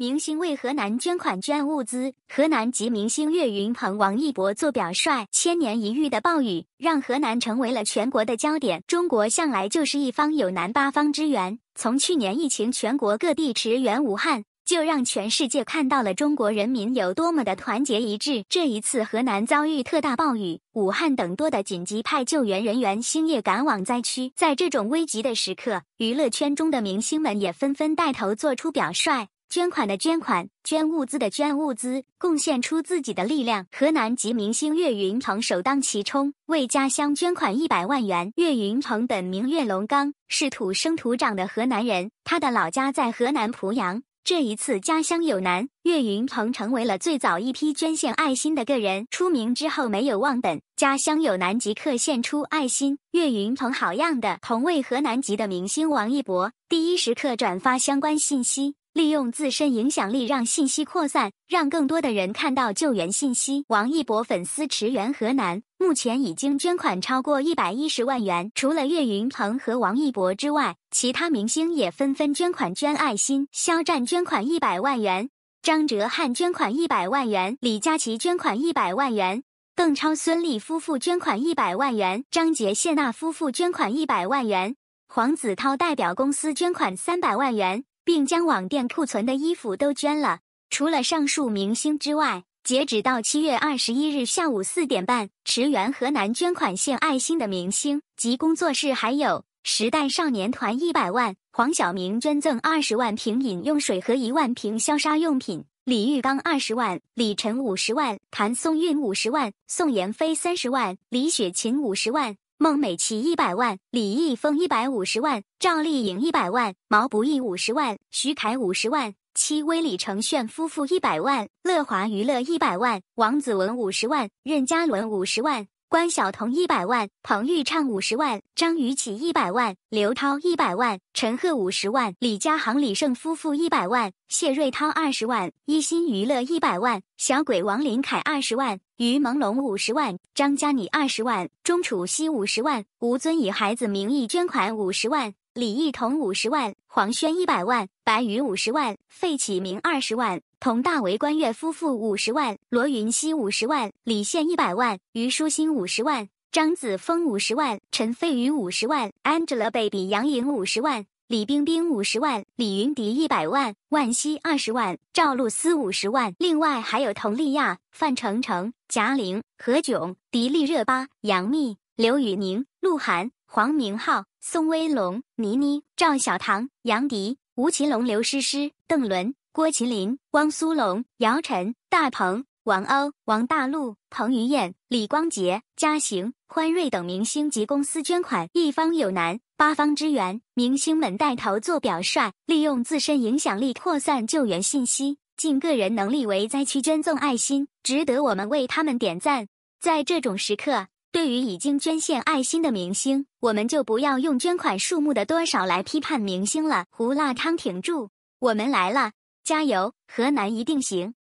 明星为河南捐款捐物资，河南籍明星岳云鹏、王一博做表率。千年一遇的暴雨，让河南成为了全国的焦点。中国向来就是一方有难八方支援，从去年疫情全国各地驰援武汉，就让全世界看到了中国人民有多么的团结一致。这一次河南遭遇特大暴雨，武汉等多的紧急派救援人员星夜赶往灾区。在这种危急的时刻，娱乐圈中的明星们也纷纷带头做出表率。捐款的捐款，捐物资的捐物资，贡献出自己的力量。河南籍明星岳云鹏首当其冲，为家乡捐款一百万元。岳云鹏本名岳龙刚，是土生土长的河南人，他的老家在河南濮阳。这一次家乡有难，岳云鹏成为了最早一批捐献爱心的个人。出名之后没有忘本，家乡有难即刻献出爱心。岳云鹏好样的！同为河南籍的明星王一博，第一时刻转发相关信息，利用自身影响力让信息扩散，让更多的人看到救援信息。王一博粉丝驰援河南，目前已经捐款超过一百一十万元。除了岳云鹏和王一博之外，其他明星也纷纷捐款捐爱心，肖战捐款一百万元，张哲瀚捐款一百万元，李佳琦捐款一百万元，邓超、孙俪夫妇捐款一百万元，张杰、谢娜夫妇捐款一百万元，黄子韬代表公司捐款三百万元，并将网店库存的衣服都捐了。除了上述明星之外，截止到七月二十一日下午四点半，驰援河南捐款献爱心的明星及工作室还有。时代少年团一百万，黄晓明捐赠二十万瓶饮用水和一万瓶消杀用品，李玉刚二十万，李晨五十万，谭松韵五十万，宋妍霏三十万，李雪琴五十万，孟美岐一百万，李易峰一百五十万，赵丽颖一百万，毛不易五十万，徐凯五十万，戚薇李承铉夫妇一百万，乐华娱乐一百万，王子文五十万，任嘉伦五十万。关晓彤一百万，彭昱畅五十万，张雨绮一百万，刘涛一百万，陈赫五十万，李佳航、李晟夫妇一百万，谢瑞涛二十万，一心娱乐一百万，小鬼王林凯二十万，于朦胧五十万，张嘉倪二十万，钟楚曦五十万，吴尊以孩子名义捐款五十万。李艺彤五十万，黄轩一百万，白宇五十万，费启鸣二十万，佟大为关悦夫妇五十万，罗云熙五十万，李现一百万，虞书欣五十万，张子枫五十万，陈飞宇五十万，Angelababy 杨颖五十万，李冰冰五十万，李云迪一百万，万茜二十万，赵露思五十万，另外还有佟丽娅、范丞丞、贾玲、何炅、迪丽热巴、杨幂、刘宇宁、鹿晗。黄明昊、宋威龙、倪妮、赵小棠、杨迪、吴奇隆、刘诗诗、邓伦、郭麒麟、汪苏泷、姚晨、大鹏、王鸥、王大陆、彭于晏、李光洁、嘉行、欢瑞等明星及公司捐款，一方有难，八方支援。明星们带头做表率，利用自身影响力扩散救援信息，尽个人能力为灾区捐赠爱心，值得我们为他们点赞。在这种时刻。对于已经捐献爱心的明星，我们就不要用捐款数目的多少来批判明星了。胡辣汤挺住，我们来了，加油，河南一定行！